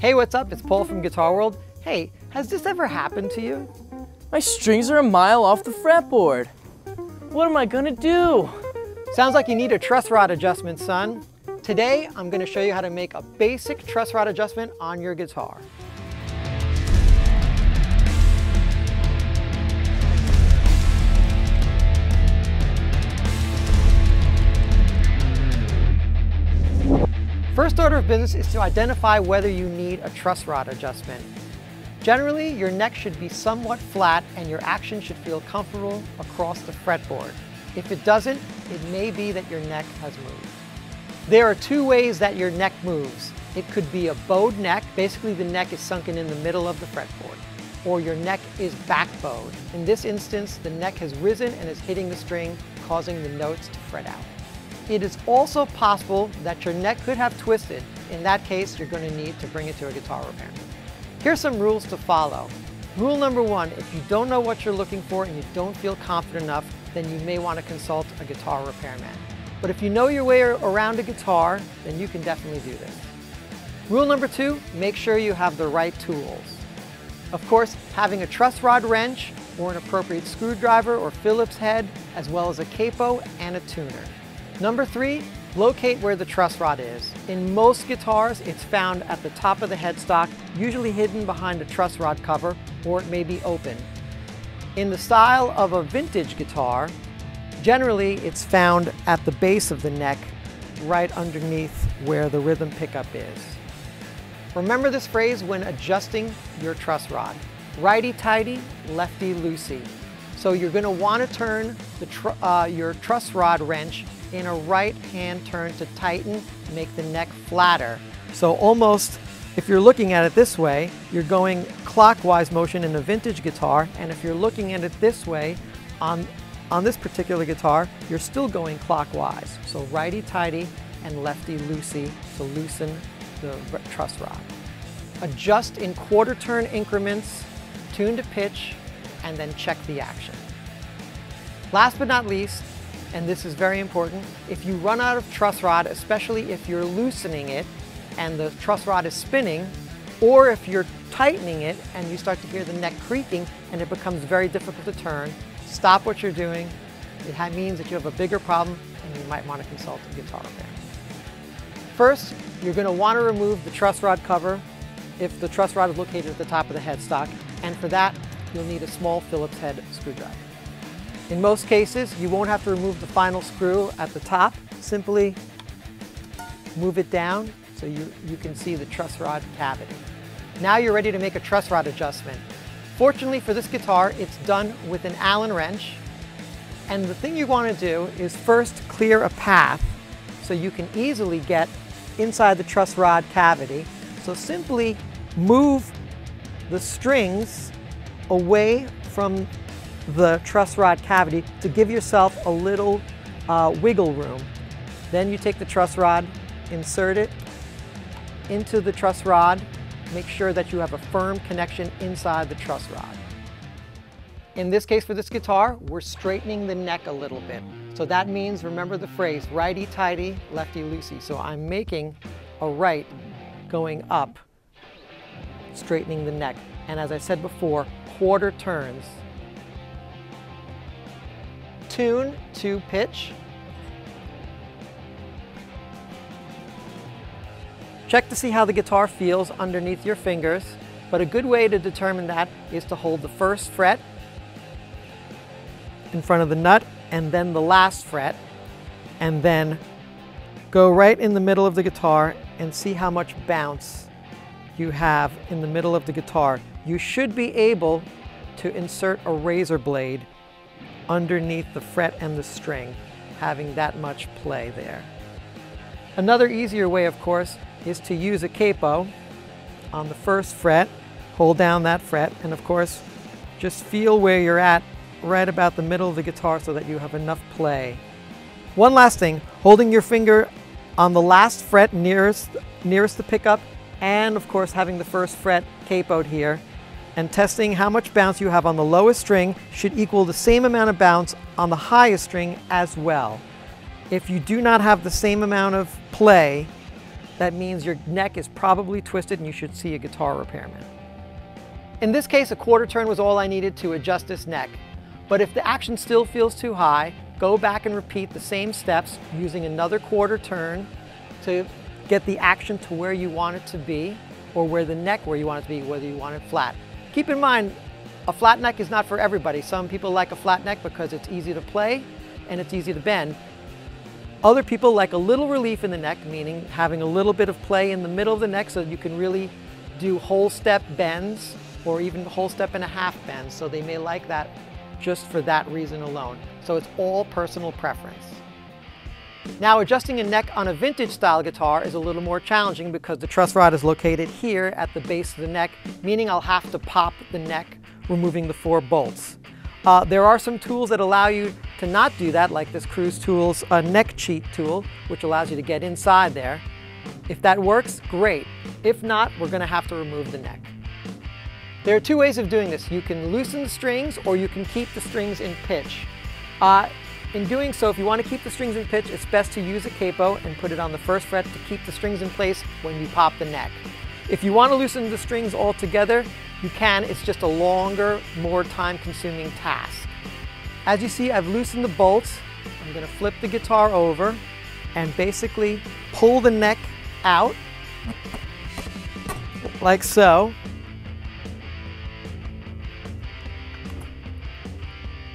Hey, what's up? It's Paul from Guitar World. Hey, has this ever happened to you? My strings are a mile off the fretboard. What am I gonna do? Sounds like you need a truss rod adjustment, son. Today, I'm gonna show you how to make a basic truss rod adjustment on your guitar. First order of business is to identify whether you need a truss rod adjustment. Generally, your neck should be somewhat flat and your action should feel comfortable across the fretboard. If it doesn't, it may be that your neck has moved. There are two ways that your neck moves. It could be a bowed neck, basically the neck is sunken in the middle of the fretboard, or your neck is back bowed. In this instance, the neck has risen and is hitting the string, causing the notes to fret out. It is also possible that your neck could have twisted. In that case, you're going to need to bring it to a guitar repairman. Here's some rules to follow. Rule number one, if you don't know what you're looking for and you don't feel confident enough, then you may want to consult a guitar repairman. But if you know your way around a guitar, then you can definitely do this. Rule number two, make sure you have the right tools. Of course, having a truss rod wrench or an appropriate screwdriver or Phillips head, as well as a capo and a tuner. Number three, locate where the truss rod is. In most guitars, it's found at the top of the headstock, usually hidden behind a truss rod cover, or it may be open. In the style of a vintage guitar, generally it's found at the base of the neck, right underneath where the rhythm pickup is. Remember this phrase when adjusting your truss rod. Righty-tighty, lefty-loosey. So you're going to want to turn tr uh, your truss rod wrench in a right hand turn to tighten, make the neck flatter. So almost, if you're looking at it this way, you're going clockwise motion in a vintage guitar, and if you're looking at it this way, on, on this particular guitar, you're still going clockwise. So righty-tighty and lefty-loosey to loosen the truss rod. Adjust in quarter turn increments, tune to pitch, and then check the action. Last but not least, and this is very important, if you run out of truss rod, especially if you're loosening it and the truss rod is spinning, or if you're tightening it and you start to hear the neck creaking and it becomes very difficult to turn, stop what you're doing. It means that you have a bigger problem and you might want to consult a guitar repair. First, you're going to want to remove the truss rod cover if the truss rod is located at the top of the headstock, and for that, you'll need a small Phillips head screwdriver. In most cases, you won't have to remove the final screw at the top. Simply move it down so you, you can see the truss rod cavity. Now you're ready to make a truss rod adjustment. Fortunately for this guitar, it's done with an Allen wrench. And the thing you want to do is first clear a path so you can easily get inside the truss rod cavity. So simply move the strings away from the truss rod cavity to give yourself a little uh, wiggle room. Then you take the truss rod, insert it into the truss rod, make sure that you have a firm connection inside the truss rod. In this case for this guitar, we're straightening the neck a little bit. So that means, remember the phrase, righty-tighty, lefty-loosey. So I'm making a right going up, straightening the neck. And as I said before, quarter turns tune to pitch. Check to see how the guitar feels underneath your fingers, but a good way to determine that is to hold the first fret in front of the nut and then the last fret and then go right in the middle of the guitar and see how much bounce you have in the middle of the guitar. You should be able to insert a razor blade underneath the fret and the string, having that much play there. Another easier way, of course, is to use a capo on the first fret, hold down that fret, and of course, just feel where you're at right about the middle of the guitar so that you have enough play. One last thing, holding your finger on the last fret nearest, nearest the pickup, and of course having the first fret capoed here, and testing how much bounce you have on the lowest string should equal the same amount of bounce on the highest string as well. If you do not have the same amount of play that means your neck is probably twisted and you should see a guitar repairman. In this case, a quarter turn was all I needed to adjust this neck. But if the action still feels too high, go back and repeat the same steps using another quarter turn to get the action to where you want it to be or where the neck where you want it to be, whether you want it flat. Keep in mind, a flat neck is not for everybody. Some people like a flat neck because it's easy to play and it's easy to bend. Other people like a little relief in the neck, meaning having a little bit of play in the middle of the neck so you can really do whole step bends or even whole step and a half bends. So they may like that just for that reason alone. So it's all personal preference. Now adjusting a neck on a vintage style guitar is a little more challenging because the truss rod is located here at the base of the neck, meaning I'll have to pop the neck, removing the four bolts. Uh, there are some tools that allow you to not do that, like this Cruz Tools uh, neck cheat tool, which allows you to get inside there. If that works, great. If not, we're gonna have to remove the neck. There are two ways of doing this. You can loosen the strings or you can keep the strings in pitch. Uh, in doing so, if you want to keep the strings in pitch, it's best to use a capo and put it on the first fret to keep the strings in place when you pop the neck. If you want to loosen the strings altogether, you can. It's just a longer, more time-consuming task. As you see, I've loosened the bolts. I'm going to flip the guitar over and basically pull the neck out like so.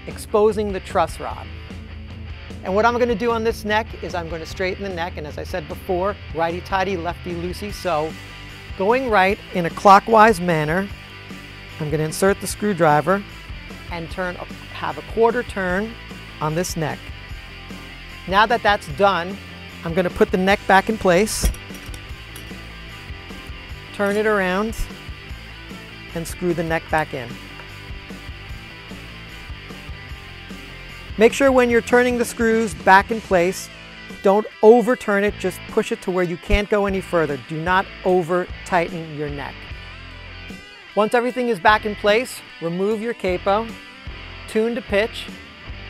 exposing the truss rod. And what I'm gonna do on this neck is I'm gonna straighten the neck, and as I said before, righty-tighty, lefty-loosey, so going right in a clockwise manner, I'm gonna insert the screwdriver and turn, have a quarter turn on this neck. Now that that's done, I'm gonna put the neck back in place, turn it around, and screw the neck back in. Make sure when you're turning the screws back in place, don't overturn it, just push it to where you can't go any further. Do not over tighten your neck. Once everything is back in place, remove your capo, tune to pitch,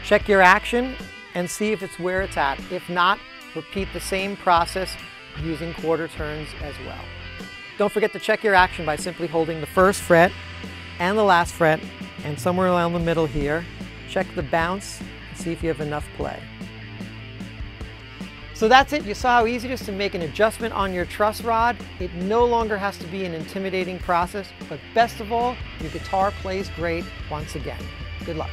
check your action, and see if it's where it's at. If not, repeat the same process using quarter turns as well. Don't forget to check your action by simply holding the first fret and the last fret and somewhere around the middle here. Check the bounce see if you have enough play. So that's it. You saw how easy it is to make an adjustment on your truss rod. It no longer has to be an intimidating process, but best of all, your guitar plays great once again. Good luck.